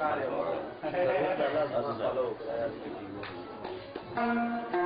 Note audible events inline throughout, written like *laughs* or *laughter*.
Thank you.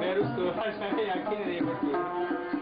Merusto, *laughs* ya quiere de